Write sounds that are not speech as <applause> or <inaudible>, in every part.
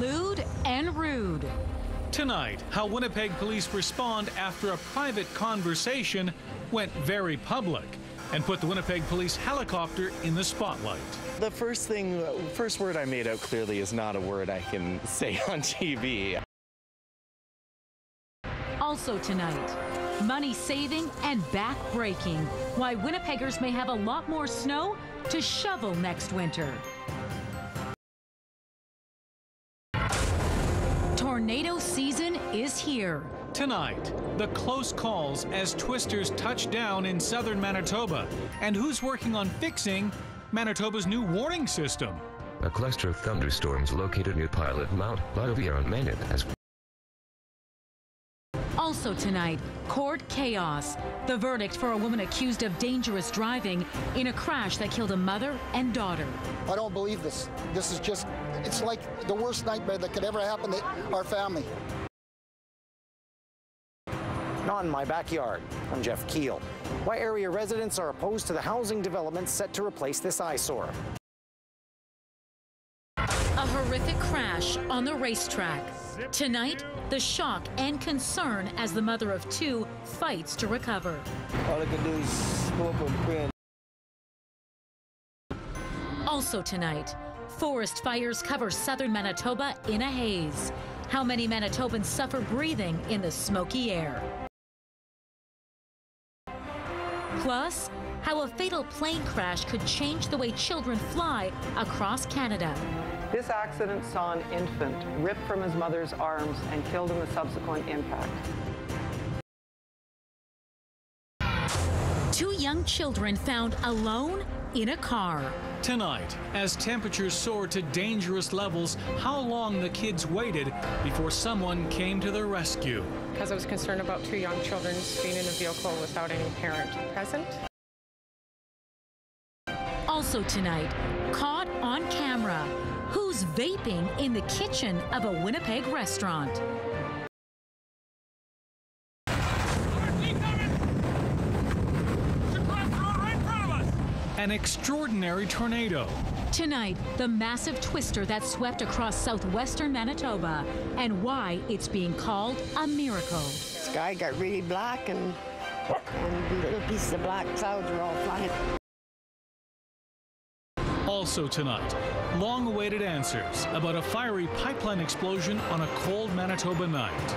lewd and rude. Tonight, how Winnipeg police respond after a private conversation went very public and put the Winnipeg police helicopter in the spotlight. The first thing, first word I made out clearly is not a word I can <laughs> say on TV. Also tonight, money saving and back breaking. Why Winnipeggers may have a lot more snow to shovel next winter. Tornado season is here. Tonight, the close calls as twisters touch down in southern Manitoba and who's working on fixing Manitoba's new warning system. A cluster of thunderstorms located near Pilot Mound, L'Environnement has Also tonight, court chaos. The verdict for a woman accused of dangerous driving in a crash that killed a mother and daughter. I don't believe this. This is just, it's like the worst nightmare that could ever happen to our family. Not in my backyard. I'm Jeff Keele. Why area residents are opposed to the housing development set to replace this eyesore. A horrific crash on the racetrack. Tonight, the shock and concern as the mother of two fights to recover. All I can do is and pray. Also tonight, forest fires cover southern Manitoba in a haze. How many Manitobans suffer breathing in the smoky air? Plus, how a fatal plane crash could change the way children fly across Canada. This accident saw an infant ripped from his mother's arms and killed in the subsequent impact. Two young children found alone in a car. Tonight, as temperatures soared to dangerous levels, how long the kids waited before someone came to their rescue. because I was concerned about two young children being in a vehicle without any parent present. Also tonight, vaping in the kitchen of a Winnipeg restaurant. An extraordinary tornado. Tonight, the massive twister that swept across southwestern Manitoba and why it's being called a miracle. Sky got really black and, and little pieces of black clouds were all flying. Also tonight, long awaited answers about a fiery pipeline explosion on a cold Manitoba night.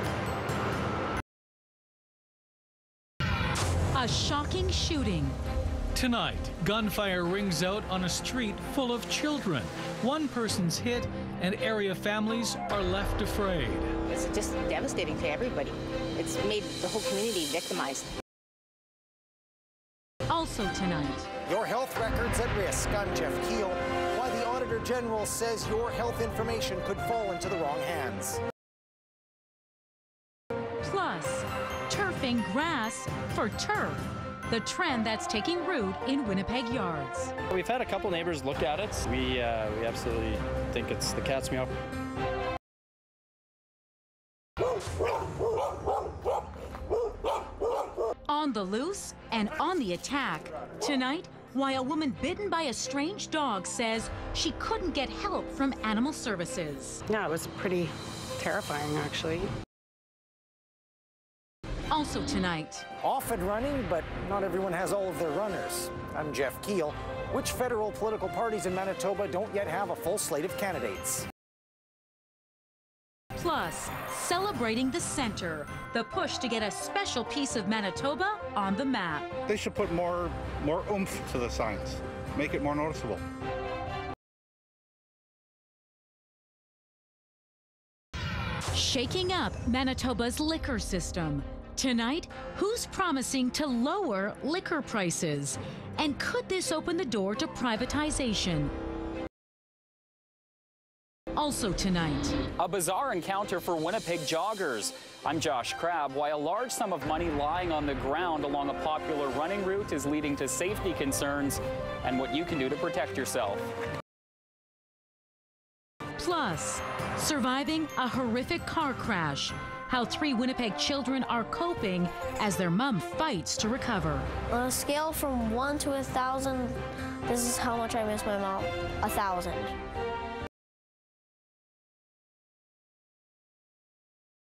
A shocking shooting. Tonight, gunfire rings out on a street full of children. One person's hit, and area families are left afraid. It's just devastating to everybody. It's made the whole community victimized. Also tonight, Your health records at risk. I'm Jeff Keele. Why the Auditor General says your health information could fall into the wrong hands. plus turfing grass for turf. The trend that's taking root in Winnipeg yards. We've had a couple neighbors look at it. We uh, we absolutely think it's the cat's meow. On the loose and on the attack. Tonight, why a woman bitten by a strange dog says she couldn't get help from animal services. Yeah, it was pretty terrifying, actually. Also tonight, Off and running, but not everyone has all of their runners. I'm Jeff Keele. Which federal political parties in Manitoba don't yet have a full slate of candidates? Plus celebrating the center, the push to get a special piece of Manitoba on the map. They should put more more oomph to the signs. Make it more noticeable. Shaking up Manitoba's liquor system. Tonight, who's promising to lower liquor prices? And could this open the door to privatization? Also tonight, A bizarre encounter for Winnipeg joggers. I'm Josh Crabb. Why a large sum of money lying on the ground along a popular running route is leading to safety concerns and what you can do to protect yourself. plus surviving a horrific car crash. How three Winnipeg children are coping as their mom fights to recover. On a scale from one to a thousand, this is how much I miss my mom. A thousand.